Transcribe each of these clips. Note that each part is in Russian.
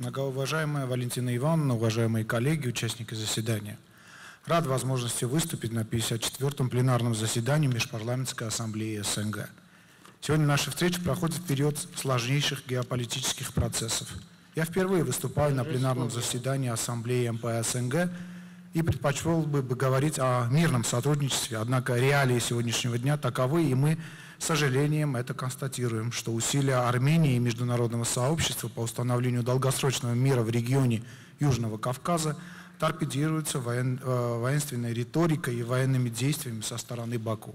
Многоуважаемая Валентина Ивановна, уважаемые коллеги, участники заседания. Рад возможности выступить на 54-м пленарном заседании Межпарламентской ассамблеи СНГ. Сегодня наша встреча проходит в период сложнейших геополитических процессов. Я впервые выступаю на пленарном заседании Ассамблеи МП СНГ и предпочел бы говорить о мирном сотрудничестве, однако реалии сегодняшнего дня таковы, и мы с сожалением это констатируем, что усилия Армении и международного сообщества по установлению долгосрочного мира в регионе Южного Кавказа торпедируются воен, э, воинственной риторикой и военными действиями со стороны Баку.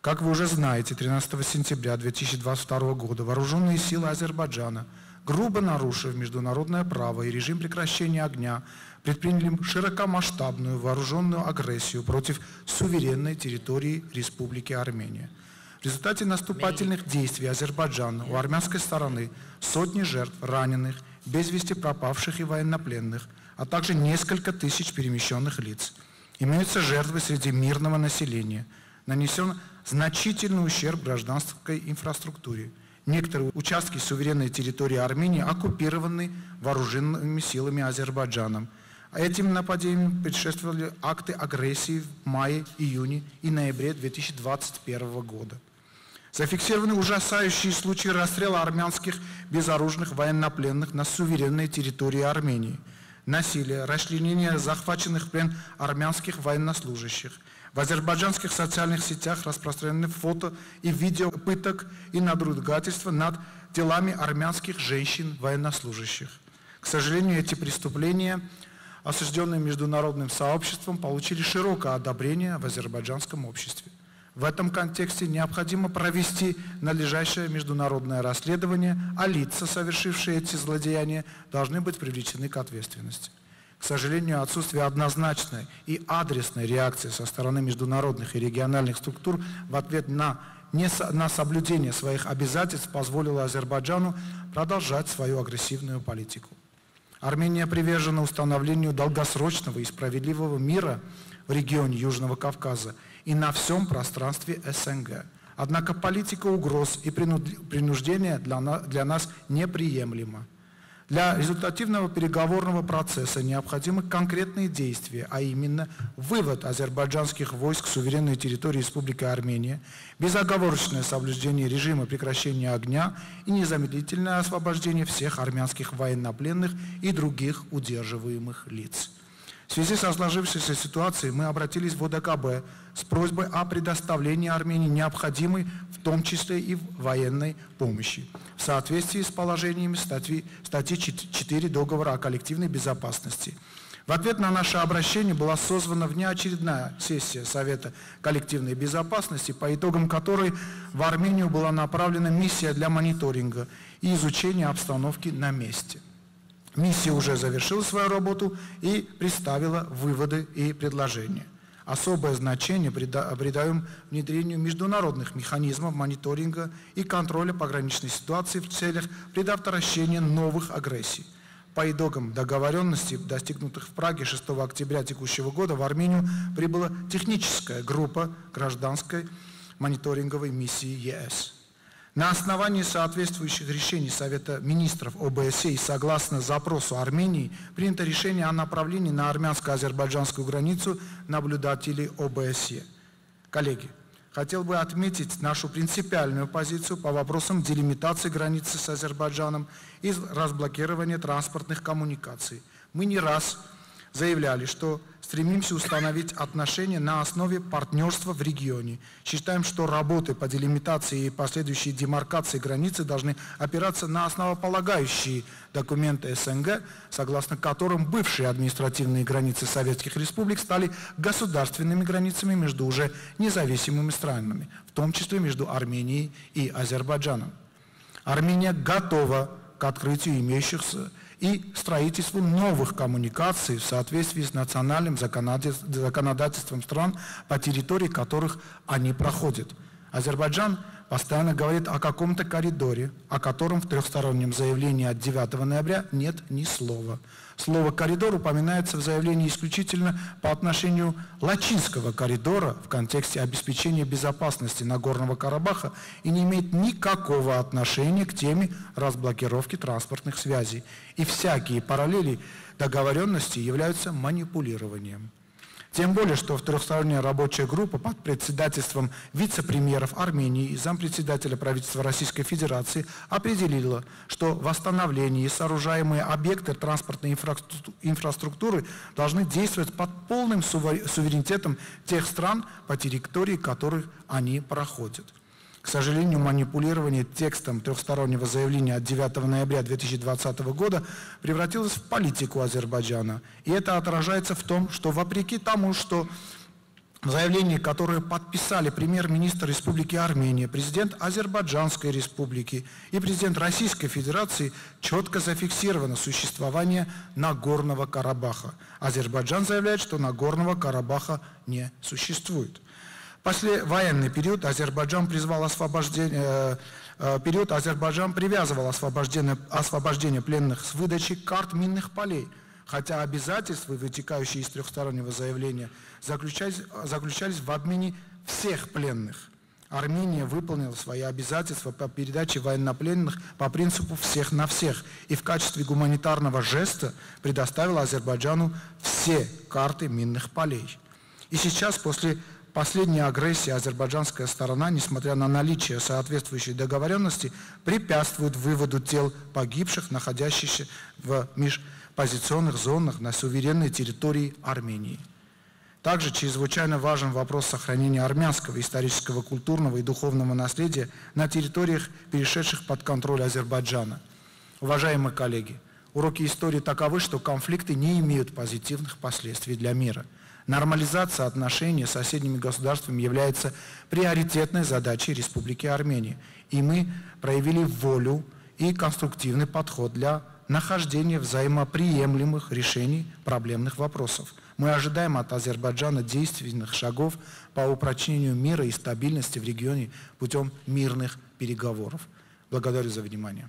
Как вы уже знаете, 13 сентября 2022 года вооруженные силы Азербайджана, грубо нарушив международное право и режим прекращения огня, предприняли широкомасштабную вооруженную агрессию против суверенной территории Республики Армения – в результате наступательных действий Азербайджана у армянской стороны сотни жертв, раненых, без вести пропавших и военнопленных, а также несколько тысяч перемещенных лиц. Имеются жертвы среди мирного населения. Нанесен значительный ущерб гражданской инфраструктуре. Некоторые участки суверенной территории Армении оккупированы вооруженными силами Азербайджаном. Этим нападениям предшествовали акты агрессии в мае, июне и ноябре 2021 года. Зафиксированы ужасающие случаи расстрела армянских безоружных военнопленных на суверенной территории Армении, насилие, расчленение захваченных плен армянских военнослужащих. В азербайджанских социальных сетях распространены фото и видео пыток и надругательства над телами армянских женщин-военнослужащих. К сожалению, эти преступления, осужденные международным сообществом, получили широкое одобрение в азербайджанском обществе. В этом контексте необходимо провести надлежащее международное расследование, а лица, совершившие эти злодеяния, должны быть привлечены к ответственности. К сожалению, отсутствие однозначной и адресной реакции со стороны международных и региональных структур в ответ на, не, на соблюдение своих обязательств позволило Азербайджану продолжать свою агрессивную политику. Армения привержена установлению долгосрочного и справедливого мира в регионе Южного Кавказа и на всем пространстве СНГ. Однако политика угроз и принуждения для нас неприемлема. Для результативного переговорного процесса необходимы конкретные действия, а именно вывод азербайджанских войск с суверенной территории Республики Армения, безоговорочное соблюдение режима прекращения огня и незамедлительное освобождение всех армянских военнопленных и других удерживаемых лиц. В связи со сложившейся ситуацией мы обратились в ОДКБ с просьбой о предоставлении Армении необходимой, в том числе и военной помощи, в соответствии с положениями статьи, статьи 4 Договора о коллективной безопасности. В ответ на наше обращение была созвана внеочередная сессия Совета коллективной безопасности, по итогам которой в Армению была направлена миссия для мониторинга и изучения обстановки на месте. Миссия уже завершила свою работу и представила выводы и предложения. Особое значение придаем внедрению международных механизмов мониторинга и контроля пограничной ситуации в целях предотвращения новых агрессий. По итогам договоренностей, достигнутых в Праге 6 октября текущего года, в Армению прибыла техническая группа гражданской мониторинговой миссии ЕС. На основании соответствующих решений Совета министров ОБСЕ и согласно запросу Армении принято решение о направлении на армянско-азербайджанскую границу наблюдателей ОБСЕ. Коллеги, хотел бы отметить нашу принципиальную позицию по вопросам делимитации границы с Азербайджаном и разблокирования транспортных коммуникаций. Мы не раз заявляли, что стремимся установить отношения на основе партнерства в регионе. Считаем, что работы по делимитации и последующей демаркации границы должны опираться на основополагающие документы СНГ, согласно которым бывшие административные границы советских республик стали государственными границами между уже независимыми странами, в том числе между Арменией и Азербайджаном. Армения готова к открытию имеющихся и строительству новых коммуникаций в соответствии с национальным законодательством стран, по территории которых они проходят. Азербайджан постоянно говорит о каком-то коридоре, о котором в трехстороннем заявлении от 9 ноября нет ни слова. Слово «коридор» упоминается в заявлении исключительно по отношению Лачинского коридора в контексте обеспечения безопасности Нагорного Карабаха и не имеет никакого отношения к теме разблокировки транспортных связей. И всякие параллели договоренности являются манипулированием. Тем более, что в трехсторонняя рабочая группа под председательством вице-премьеров Армении и зампредседателя правительства Российской Федерации определила, что восстановление и сооружаемые объекты транспортной инфраструктуры должны действовать под полным суверенитетом тех стран, по территории которых они проходят. К сожалению, манипулирование текстом трехстороннего заявления от 9 ноября 2020 года превратилось в политику Азербайджана. И это отражается в том, что вопреки тому, что в заявлении, которое подписали премьер-министр Республики Армения, президент Азербайджанской республики и президент Российской Федерации, четко зафиксировано существование Нагорного Карабаха. Азербайджан заявляет, что Нагорного Карабаха не существует послевоенный период Азербайджан призвал освобождение, э, э, период Азербайджан привязывал освобождение, освобождение пленных с выдачей карт минных полей, хотя обязательства, вытекающие из трехстороннего заявления, заключались, заключались в обмене всех пленных. Армения выполнила свои обязательства по передаче военнопленных по принципу всех на всех и в качестве гуманитарного жеста предоставила Азербайджану все карты минных полей. И сейчас, после последней агрессии азербайджанская сторона, несмотря на наличие соответствующей договоренности, препятствует выводу тел погибших, находящихся в межпозиционных зонах на суверенной территории Армении. Также чрезвычайно важен вопрос сохранения армянского исторического, культурного и духовного наследия на территориях, перешедших под контроль Азербайджана. Уважаемые коллеги, уроки истории таковы, что конфликты не имеют позитивных последствий для мира – Нормализация отношений с соседними государствами является приоритетной задачей Республики Армения. И мы проявили волю и конструктивный подход для нахождения взаимоприемлемых решений проблемных вопросов. Мы ожидаем от Азербайджана действенных шагов по упрочению мира и стабильности в регионе путем мирных переговоров. Благодарю за внимание.